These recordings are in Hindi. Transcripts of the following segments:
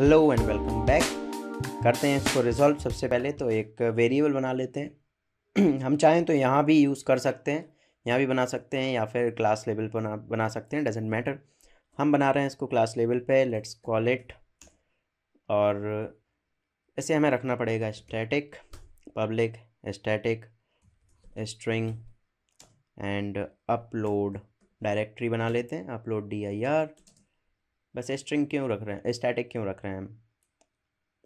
हेलो एंड वेलकम बैक करते हैं इसको रिजॉल्व सबसे पहले तो एक वेरिएबल बना लेते हैं। हम चाहें तो यहाँ भी यूज़ कर सकते हैं, यहाँ भी बना सकते हैं, या फिर क्लास लेवल पर बना बना सकते हैं डजेंट मैटर हम बना रहे हैं इसको क्लास लेवल पे लेट्स कॉल इट और इसे हमें रखना पड़ेगा static public static string and upload directory बना लेते हैं अपलोड डी आई आर बस स्ट्रिंग क्यों रख रहे हैं? स्टैटिक क्यों रख रहे हैं हम?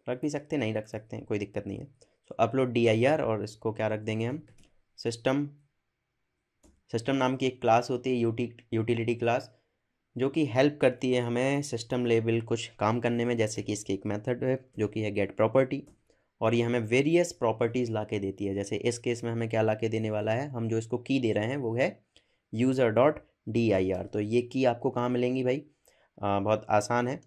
रख भी सकते नहीं रख सकते हैं, कोई दिक्कत नहीं है। तो अपलोड डी आई आर और इसको क्या रख देंगे हम? सिस्टम सिस्टम नाम की एक क्लास होती है यूटी यूटिलिटी क्लास जो कि हेल्प करती है हमें सिस्टम लेवल कुछ काम करने में, जैसे कि इसकी एक मेथड है, जो कि है गेट प्रॉपर्टी और ये हमें वेरियस प्रॉपर्टीज़ ला के देती है। जैसे इस केस में हमें क्या ला के देने वाला है? हम जो इसको की दे रहे हैं, वो है user dot D I R तो ये की आपको कहाँ मिलेंगी भाई? बहुत आसान है।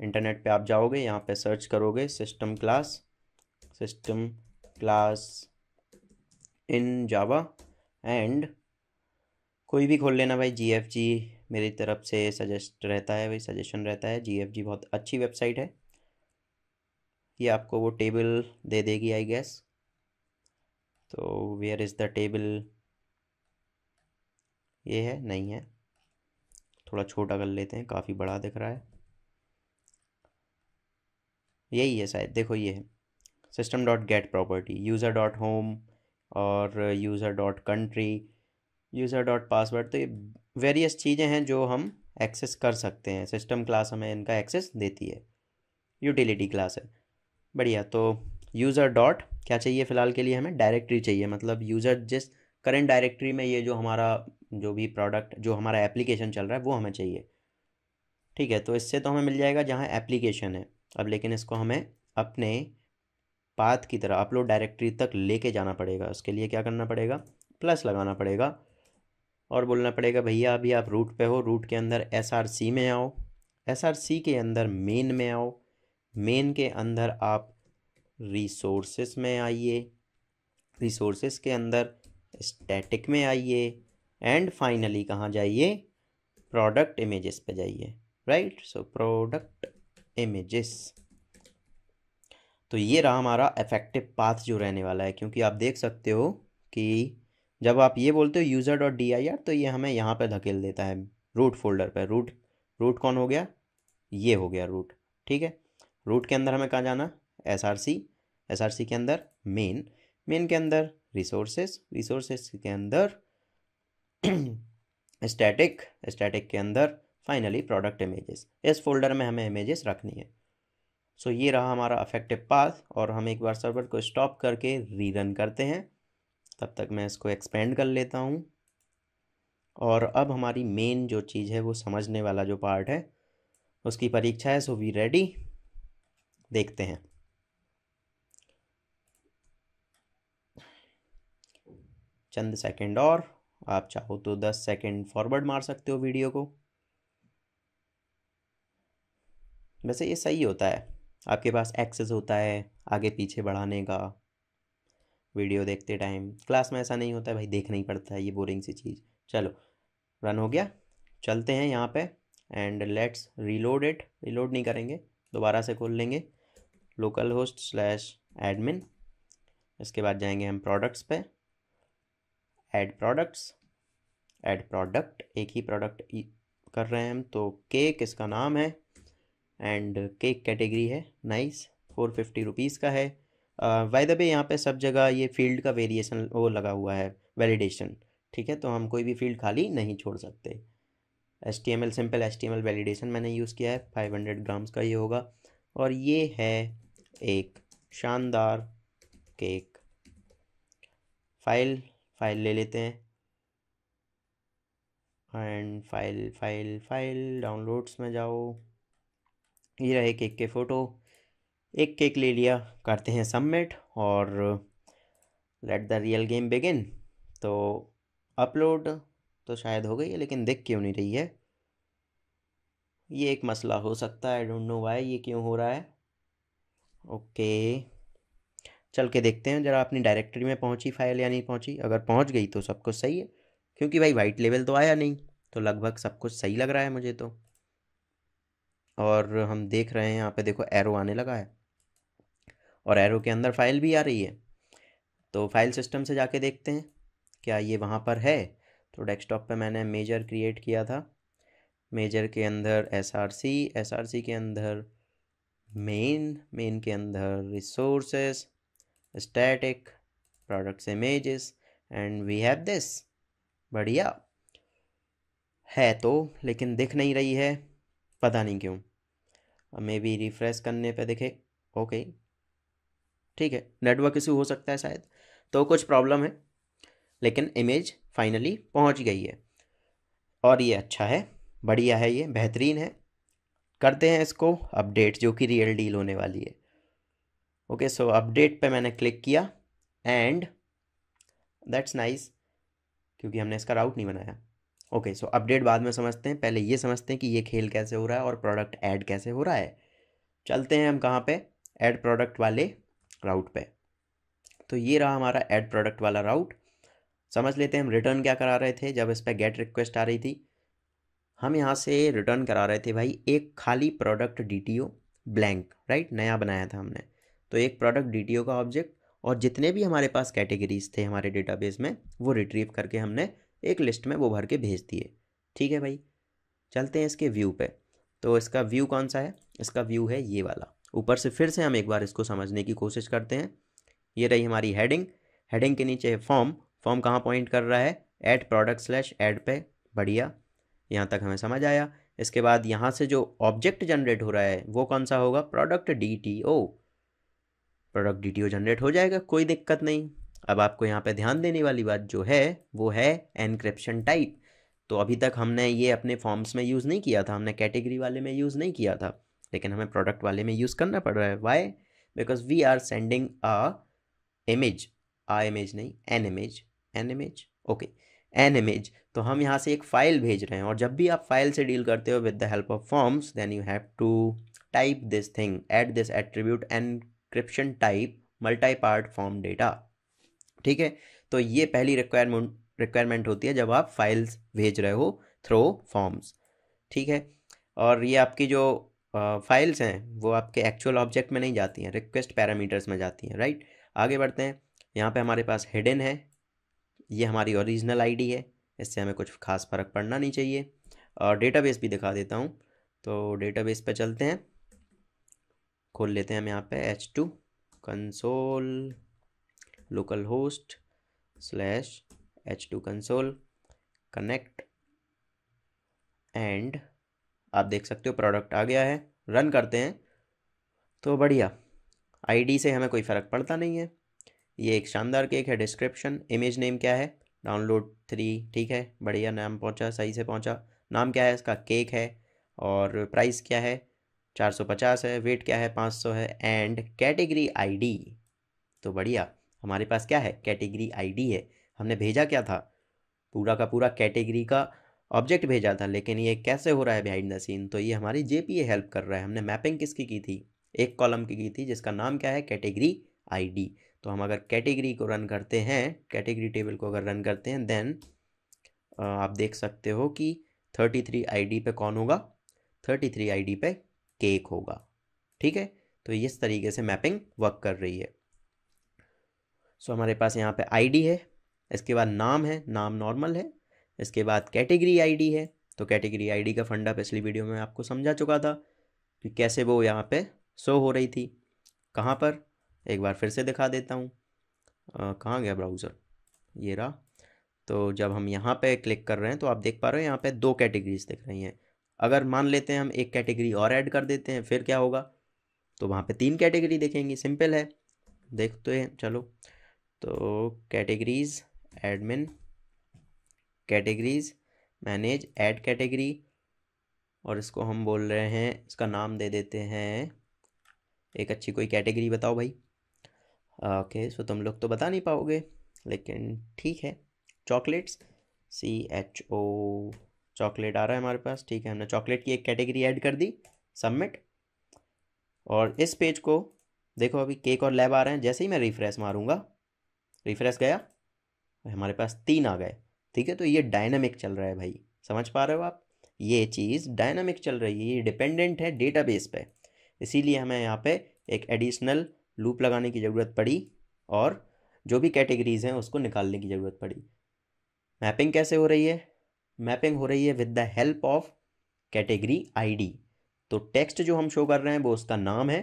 इंटरनेट पे आप जाओगे, यहाँ पे सर्च करोगे system class system class in Java and कोई भी खोल लेना भाई जी एफ़ जी मेरी तरफ़ से सजेस्ट रहता है, भाई सजेशन रहता है। जी एफ़ जी बहुत अच्छी वेबसाइट है। ये आपको वो टेबल दे देगी आई गेस तो वेयर इज़ द टेबल ये है, नहीं है। थोड़ा छोटा कर लेते हैं, काफ़ी बड़ा दिख रहा है। यही है शायद, देखो ये है। System dot get property user dot home और user dot country user dot password तो ये वेरियस चीज़ें हैं जो हम एक्सेस कर सकते हैं। सिस्टम क्लास हमें इनका एक्सेस देती है। यूटिलिटी क्लास है। बढ़िया तो यूज़र डॉट क्या चाहिए फ़िलहाल के लिए हमें? डायरेक्टरी चाहिए मतलब यूज़र जिस करेंट डायरेक्टरी में ये जो हमारा जो भी प्रोडक्ट जो हमारा एप्लीकेशन चल रहा है, वो हमें चाहिए। ठीक है तो इससे तो हमें मिल जाएगा जहाँ एप्लीकेशन है। अब लेकिन इसको हमें अपने पाथ की तरह अपलोड डायरेक्टरी तक लेके जाना पड़ेगा। उसके लिए क्या करना पड़ेगा? प्लस लगाना पड़ेगा। और बोलना पड़ेगा, भैया, अभी आप रूट पे हो। रूट के अंदर एस आर सी में आओ। एस आर सी के अंदर मेन में आओ। मेन के अंदर आप रिसोर्सेस में आइए। रिसोर्सेस के अंदर स्टैटिक में आइए। एंड फाइनली कहाँ जाइए? प्रोडक्ट इमेजेस पे जाइए राइट सो प्रोडक्ट इमेजेस तो ये रहा हमारा इफ़ेक्टिव पाथ जो रहने वाला है, क्योंकि आप देख सकते हो कि जब आप ये बोलते हो user dot D I R तो ये हमें यहाँ पे धकेल देता है रूट फोल्डर पे। रूट रूट कौन हो गया? ये हो गया रूट ठीक है? रूट के अंदर हमें कहाँ जाना? S R C S R C के अंदर मेन मेन के अंदर रिसोर्सेस रिसोर्सेस के अंदर स्टैटिक स्टैटिक के अंदर फाइनली प्रोडक्ट इमेजेस इस फोल्डर में हमें इमेजेस रखनी है। सो so, ये रहा हमारा अफेक्टिव पाथ और हम एक बार सर्वर को स्टॉप करके रीरन करते हैं। तब तक मैं इसको एक्सपेंड कर लेता हूँ। और अब हमारी मेन जो चीज़ है वो समझने वाला जो पार्ट है उसकी परीक्षा है सो वी रेडी देखते हैं। चंद सेकंड और। आप चाहो तो दस सेकंड फॉरवर्ड मार सकते हो वीडियो को। वैसे ये सही होता है। आपके पास एक्सेस होता है आगे पीछे बढ़ाने का। वीडियो देखते टाइम क्लास में ऐसा नहीं होता है, भाई देखना ही पड़ता है, ये बोरिंग सी चीज़। चलो रन हो गया। चलते हैं यहाँ पे and let's reload it reload नहीं करेंगे, दोबारा से खोल लेंगे। लोकल होस्ट स्लैश एडमिन इसके बाद जाएँगे हम प्रोडक्ट्स पे। ऐड प्रोडक्ट्स ऐड प्रोडक्ट एक ही प्रोडक्ट कर रहे हैं हम तो केक इसका नाम है एंड केक कैटेगरी है नाइस फोर फिफ्टी रुपीज़ का है। वाई द यहाँ पे सब जगह ये फ़ील्ड का वेरिएशन वो लगा हुआ है वैलिडेशन ठीक है? तो हम कोई भी फ़ील्ड खाली नहीं छोड़ सकते। S T M L simple S T M L validation मैंने यूज़ किया है फाइव हंड्रेड ग्राम्स का ये होगा। और ये है एक शानदार केक फ़ाइल फ़ाइल ले लेते हैं। And file file file downloads में जाओ। ये रहे केक के फ़ोटो एक केक ले लिया, करते हैं सबमिट और let the real game begin तो अपलोड तो शायद हो गई है, लेकिन दिख क्यों नहीं रही है? ये एक मसला हो सकता है आई डोंट नो वाई ये क्यों हो रहा है। ओके चल के देखते हैं, ज़रा अपनी डायरेक्टरी में पहुँची फ़ाइल या नहीं पहुँची। अगर पहुँच गई तो सब कुछ सही है, क्योंकि भाई वाइट लेवल तो आया नहीं तो लगभग सब कुछ सही लग रहा है मुझे तो। और हम देख रहे हैं, यहाँ पे देखो एरो आने लगा है। और एरो के अंदर फ़ाइल भी आ रही है। तो फ़ाइल सिस्टम से जाके देखते हैं, क्या ये वहाँ पर है? तो डेस्कटॉप पे मैंने मेजर क्रिएट किया था। मेजर के अंदर S R C S R C के अंदर मेन मेन के अंदर resources static products images and we have this बढ़िया। है तो लेकिन दिख नहीं रही है। पता नहीं क्यों। मे बी रिफ़्रेश करने पे दिखे। ओके ठीक है। नेटवर्क इशू हो सकता है शायद। तो कुछ प्रॉब्लम है। लेकिन इमेज फाइनली पहुँच गई है। और ये अच्छा है। बढ़िया है ये। बेहतरीन है। करते हैं इसको। अपडेट जो कि रियल डील होने वाली है। ओके सो अपडेट पे मैंने क्लिक किया एंड दैट्स नाइस क्योंकि हमने इसका राउट नहीं बनाया। ओके सो अपडेट बाद में समझते हैं। पहले ये समझते हैं कि ये खेल कैसे हो रहा है और प्रोडक्ट ऐड कैसे हो रहा है। चलते हैं हम कहाँ पे? ऐड प्रोडक्ट वाले राउट पे। तो ये रहा हमारा ऐड प्रोडक्ट वाला राउट समझ लेते हैं हम रिटर्न क्या करा रहे थे। जब इस पर गेट रिक्वेस्ट आ रही थी। हम यहाँ से रिटर्न करा रहे थे भाई एक खाली प्रोडक्ट डीटीओ ब्लैंक राइट नया बनाया था हमने। तो एक प्रोडक्ट डीटीओ का ऑब्जेक्ट और जितने भी हमारे पास कैटेगरीज थे हमारे डेटाबेस में, वो रिट्रीव करके हमने एक लिस्ट में वो भर के भेज दिए। ठीक है भाई? चलते हैं इसके व्यू पे। तो इसका व्यू कौन सा है? इसका व्यू है ये वाला। ऊपर से फिर से हम एक बार इसको समझने की कोशिश करते हैं। ये रही हमारी हेडिंग हेडिंग के नीचे फॉर्म फॉर्म कहाँ पॉइंट कर रहा है? ऐड प्रोडक्ट स्लैश एड पे। बढ़िया। यहाँ तक हमें समझ आया। इसके बाद यहाँ से जो ऑब्जेक्ट जनरेट हो रहा है, वो कौन सा होगा? Product D T O product D T O generate हो जाएगा, कोई दिक्कत नहीं। अब आपको यहाँ पे ध्यान देने वाली बात जो है, वो है एनक्रिप्शन टाइप तो अभी तक हमने ये अपने फॉर्म्स में यूज़ नहीं किया था, हमने कैटेगरी वाले में यूज़ नहीं किया था। लेकिन हमें प्रोडक्ट वाले में यूज़ करना पड़ रहा है। Why because we are sending a image a image नहीं an image an image okay an image तो हम यहाँ से एक फ़ाइल भेज रहे हैं और जब भी आप फ़ाइल से डील करते हो with the help of forms then you have to type this thing at this attribute encryption type multipart form data ठीक है? तो ये पहली रिक्वायरमेंट रिक्वायरमेंट होती है जब आप फाइल्स भेज रहे हो थ्रो फॉर्म्स ठीक है? और ये आपकी जो फाइल्स हैं, वो आपके एक्चुअल ऑब्जेक्ट में नहीं जाती हैं रिक्वेस्ट पैरामीटर्स में जाती हैं राइट आगे बढ़ते हैं। यहाँ पे हमारे पास हिडन है। ये हमारी ओरिजिनल आईडी है। इससे हमें कुछ खास फ़र्क पड़ना नहीं चाहिए। और डेटाबेस भी दिखा देता हूँ। तो डेटाबेस पे चलते हैं। खोल लेते हैं हम यहाँ पे H two console localhost slash H two console connect and आप देख सकते हो प्रोडक्ट आ गया है रन करते हैं। तो बढ़िया आईडी से हमें कोई फ़र्क पड़ता नहीं है। ये एक शानदार केक है डिस्क्रिप्शन इमेज नेम क्या है? डाउनलोड थ्री ठीक है, बढ़िया नाम पहुँचा, सही से पहुँचा। नाम क्या है इसका? केक है, और प्राइस क्या है? चार सौ पचास है वेट क्या है, पाँच सौ है एंड कैटेगरी आईडी तो बढ़िया, हमारे पास क्या है? कैटेगरी आईडी है। हमने भेजा क्या था? पूरा का पूरा कैटेगरी का ऑब्जेक्ट भेजा था, लेकिन ये कैसे हो रहा है बिहाइंड द सीन तो ये हमारी जेपीए हेल्प कर रहा है। हमने मैपिंग किसकी की थी? एक कॉलम की की थी, जिसका नाम क्या है? कैटेगरी आईडी तो हम अगर कैटेगरी को रन करते हैं कैटेगरी टेबल को अगर रन करते हैं देन आप देख सकते हो कि थर्टी थ्री आई पे कौन होगा? थर्टी थ्री आई पे केक होगा। ठीक है? तो इस तरीके से मैपिंग वर्क कर रही है। सो so, हमारे पास यहाँ पे आईडी है इसके बाद नाम है नाम नॉर्मल है इसके बाद कैटेगरी आईडी है। तो कैटेगरी आईडी का फंडा पिछली वीडियो में आपको समझा चुका था कि कैसे वो यहाँ पे शो हो रही थी। कहाँ पर? एक बार फिर से दिखा देता हूँ। कहाँ गया ब्राउज़र ये रहा। तो जब हम यहाँ पे क्लिक कर रहे हैं तो आप देख पा रहे हो यहाँ पे दो कैटेगरीज दिख रही हैं। अगर मान लेते हैं हम एक कैटेगरी और ऐड कर देते हैं, फिर क्या होगा? तो वहाँ पे तीन कैटेगरी देखेंगे, सिंपल है। देखते हैं, चलो। तो categories, admin, categories, manage, add category, और इसको हम बोल रहे हैं, इसका नाम दे देते हैं। एक अच्छी कोई कैटेगरी बताओ भाई। ओके सो तुम लोग तो बता नहीं पाओगे, लेकिन ठीक है। Chocolates C H O chocolate आ रहा है हमारे पास, ठीक है, हमने चॉकलेट की एक कैटेगरी ऐड कर दी, सबमिट। और इस पेज को, देखो अभी केक और लैब आ रहे हैं, जैसे ही मैं रिफ्रेश मारूँगा, रिफ्रेश गया, हमारे पास तीन आ गए, ठीक है तो ये डायनामिक चल रहा है भाई, समझ पा रहे हो आप? ये चीज़ डायनामिक चल रही है, ये डिपेंडेंट है डेटाबेस पे, इसीलिए हमें यहाँ पे एक एडिशनल लूप लगाने की ज़रूरत पड़ी और जो भी कैटेगरीज़ हैं उसको निकालने की ज़रूरत पड़ी। मैपिंग कैसे हो रही है? मैपिंग हो रही है with the help of category ID. तो टेक्स्ट जो हम शो कर रहे हैं, वो उसका नाम है,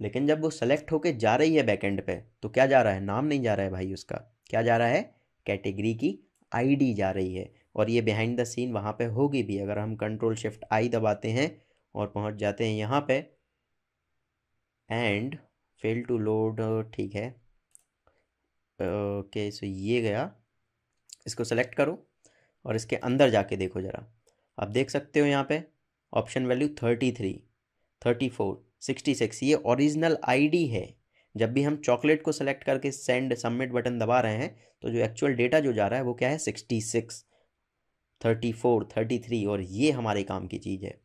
लेकिन जब वो सेलेक्ट होके जा रही है बैकएंड पे तो क्या जा रहा है? नाम नहीं जा रहा है भाई उसका। क्या जा रहा है? कैटेगरी की आईडी जा रही है। और ये बिहाइंड द सीन वहाँ पे होगी भी। अगर हम कंट्रोल शिफ्ट आई दबाते हैं और पहुँच जाते हैं यहाँ पे एंड फेल टू लोड ठीक है ओके सो ये गया। इसको सेलेक्ट करो। और इसके अंदर जाके देखो ज़रा। आप देख सकते हो यहाँ पे option value thirty three thirty four sixty six ये ओरिजिनल आईडी है। जब भी हम चॉकलेट को सेलेक्ट करके सेंड सबमिट बटन दबा रहे हैं तो जो एक्चुअल डेटा जो जा रहा है वो क्या है? Sixty six thirty four thirty three और ये हमारे काम की चीज़ है।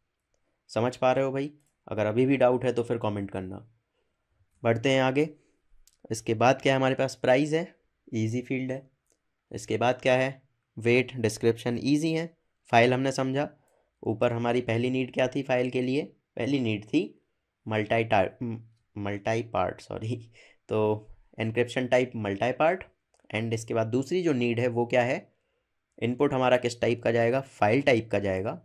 समझ पा रहे हो भाई? अगर अभी भी डाउट है तो फिर कमेंट करना। बढ़ते हैं आगे। इसके बाद क्या है? हमारे पास प्राइज़ है ईजी फ़ील्ड है। इसके बाद क्या है? वेट डिस्क्रिप्शन ईजी है। फ़ाइल हमने समझा। ऊपर हमारी पहली नीड क्या थी फ़ाइल के लिए? पहली नीड थी मल्टाई मल्टाई पार्ट सॉरी तो एनक्रिप्शन टाइप मल्टाई पार्ट एंड इसके बाद दूसरी जो नीड है वो क्या है? इनपुट हमारा किस टाइप का जाएगा? फ़ाइल टाइप का जाएगा।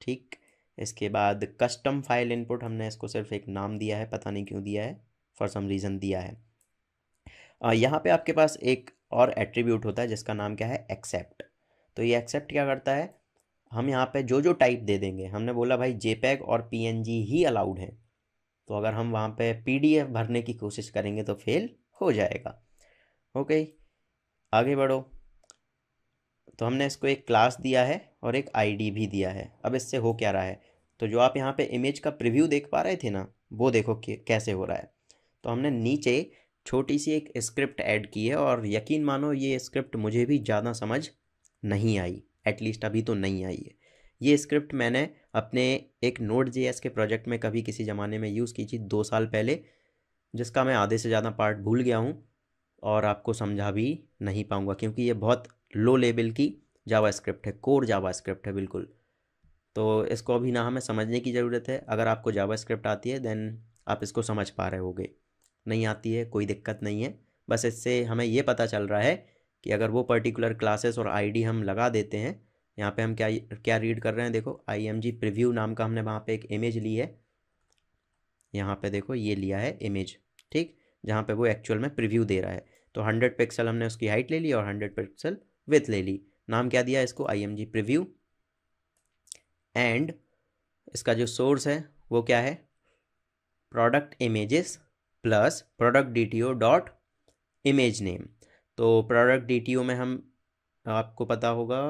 ठीक? इसके बाद कस्टम फ़ाइल इनपुट हमने इसको सिर्फ़ एक नाम दिया है, पता नहीं क्यों दिया है। फॉर सम रीज़न दिया है। यहाँ पे आपके पास एक और एट्रीब्यूट होता है जिसका नाम क्या है? एक्सेप्ट तो ये एक्सेप्ट क्या करता है? हम यहाँ पे जो जो टाइप दे देंगे। हमने बोला भाई जेपैग और पीएनजी ही अलाउड हैं। तो अगर हम वहाँ पे पीडीएफ भरने की कोशिश करेंगे तो फेल हो जाएगा। ओके आगे बढ़ो। तो हमने इसको एक क्लास दिया है और एक आईडी भी दिया है। अब इससे हो क्या रहा है? तो जो आप यहाँ पे इमेज का प्रीव्यू देख पा रहे थे ना, वो देखो कैसे हो रहा है। तो हमने नीचे छोटी सी एक स्क्रिप्ट ऐड की है और यकीन मानो ये स्क्रिप्ट मुझे भी ज़्यादा समझ नहीं आई एटलीस्ट अभी तो नहीं आई है। ये स्क्रिप्ट मैंने अपने एक नोट जे के प्रोजेक्ट में कभी किसी ज़माने में यूज़ की थी दो साल पहले, जिसका मैं आधे से ज़्यादा पार्ट भूल गया हूँ और आपको समझा भी नहीं पाऊँगा, क्योंकि ये बहुत लो लेवल की जावा स्क्रिप्ट है कोर जावा स्क्रिप्ट है बिल्कुल। तो इसको अभी ना हमें समझने की ज़रूरत है। अगर आपको जावा स्क्रिप्ट आती है देन आप इसको समझ पा रहे होगे। नहीं आती है, कोई दिक्कत नहीं है। बस इससे हमें ये पता चल रहा है कि अगर वो पर्टिकुलर क्लासेस और आईडी हम लगा देते हैं, यहाँ पे हम क्या क्या रीड कर रहे हैं? देखो आई एम जी प्रिव्यू नाम का हमने वहाँ पे एक इमेज ली है। यहाँ पे देखो, ये लिया है इमेज ठीक? जहाँ पे वो एक्चुअल में प्रिव्यू दे रहा है। तो हंड्रेड पिक्सल हमने उसकी हाइट ले ली और हंड्रेड पिक्सल विथ ले ली। नाम क्या दिया इसको? I M G preview and इसका जो सोर्स है, वो क्या है? Product images plus product D T O dot image name तो प्रोडक्ट डी टी ओ में हम, आपको पता होगा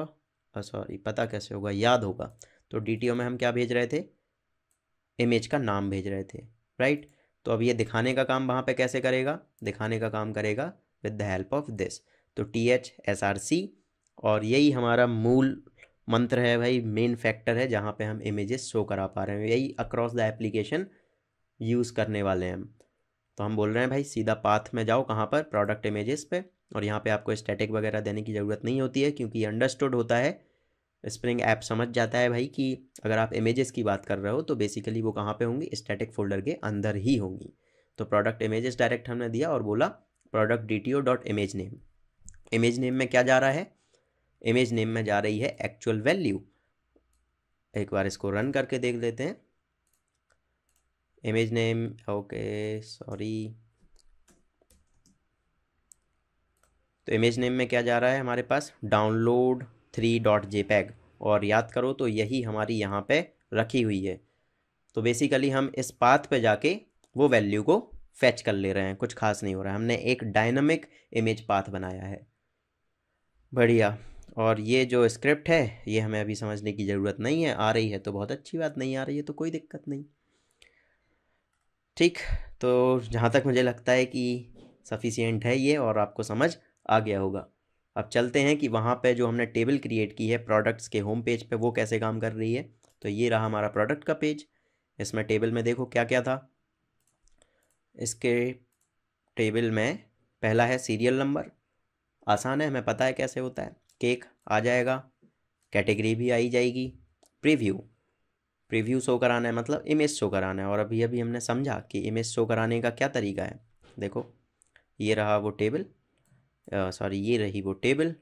सॉरी पता कैसे होगा, याद होगा। तो डी टी ओ में हम क्या भेज रहे थे? इमेज का नाम भेज रहे थे राइट तो अब ये दिखाने का काम वहाँ पे कैसे करेगा? दिखाने का काम करेगा with the help of this तो T H S R C और यही हमारा मूल मंत्र है भाई मेन फैक्टर है जहाँ पे हम इमेजेस शो करा पा रहे हैं। यही अक्रॉस द एप्लीकेशन यूज़ करने वाले हैं हम। तो हम बोल रहे हैं, भाई, सीधा पाथ में जाओ कहाँ पर? प्रोडक्ट इमेजेस पे। और यहाँ पे आपको स्टैटिक वगैरह देने की ज़रूरत नहीं होती है, क्योंकि अंडरस्टूड होता है। स्प्रिंग ऐप समझ जाता है भाई कि अगर आप इमेजेस की बात कर रहे हो तो बेसिकली वो कहाँ पे होंगी? स्टैटिक फोल्डर के अंदर ही होंगी। तो प्रोडक्ट इमेजेस डायरेक्ट हमने दिया और बोला product D T O dot image name image name में क्या जा रहा है? इमेज नेम में जा रही है एक्चुअल वैल्यू एक बार इसको रन करके देख लेते हैं। Image name, okay सॉरी तो इमेज नेम में क्या जा रहा है हमारे पास? डाउनलोड थ्री डॉट जे और याद करो तो यही हमारी यहाँ पे रखी हुई है। तो बेसिकली हम इस पाथ पे जाके वो वैल्यू को फैच कर ले रहे हैं। कुछ खास नहीं हो रहा है। हमने एक डायनामिक इमेज पाथ बनाया है। बढ़िया। और ये जो स्क्रिप्ट है, ये हमें अभी समझने की ज़रूरत नहीं है। आ रही है तो बहुत अच्छी बात, नहीं आ रही है तो कोई दिक्कत नहीं। ठीक तो जहाँ तक मुझे लगता है कि सफिशियंट है ये और आपको समझ आ गया होगा। अब चलते हैं कि वहाँ पे जो हमने टेबल क्रिएट की है प्रोडक्ट्स के होम पेज पे, वो कैसे काम कर रही है। तो ये रहा हमारा प्रोडक्ट का पेज इसमें टेबल में देखो क्या क्या था। इसके टेबल में पहला है सीरियल नंबर आसान है, हमें पता है कैसे होता है। केक आ जाएगा। कैटेगरी भी आई जाएगी। प्रीव्यू प्रीव्यू शो कराना है मतलब इमेज शो कराना है और अभी अभी हमने समझा कि इमेज शो कराने का क्या तरीका है। देखो, ये रहा वो टेबल सॉरी, ये रही वो टेबल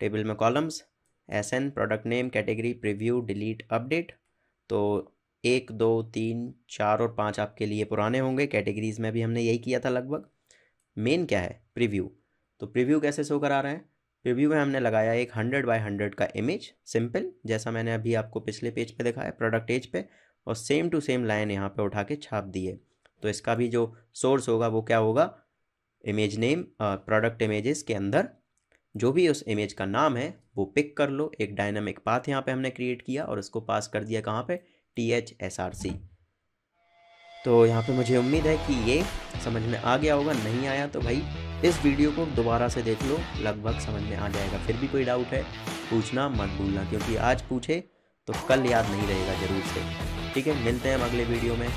टेबल में columns S N product name, category, preview, delete, update तो एक, दो, तीन, चार और पाँच आपके लिए पुराने होंगे, कैटेगरीज़ में भी हमने यही किया था लगभग। मेन क्या है? प्रीव्यू। तो प्रीव्यू कैसे शो करा रहे हैं? प्रीव्यू में हमने लगाया एक हंड्रेड बाई हंड्रेड का इमेज सिंपल जैसा मैंने अभी आपको पिछले पेज पे दिखाया प्रोडक्ट एज पे, और सेम टू सेम लाइन यहाँ पे उठा के छाप दी है तो इसका भी जो सोर्स होगा, वो क्या होगा? इमेज नेम प्रोडक्ट इमेजेस के अंदर, जो भी उस इमेज का नाम है, वो पिक कर लो। एक डायनामिक पाथ यहाँ पे हमने क्रिएट किया और उसको पास कर दिया कहाँ पे? T H S R C तो यहाँ पे मुझे उम्मीद है कि ये समझ में आ गया होगा, नहीं आया तो भाई इस वीडियो को दोबारा से देख लो, लगभग समझ में आ जाएगा। फिर भी कोई डाउट है, पूछना मत भूलना, क्योंकि आज पूछे तो कल याद नहीं रहेगा ज़रूर से। ठीक है, मिलते हैं हम अगले वीडियो में।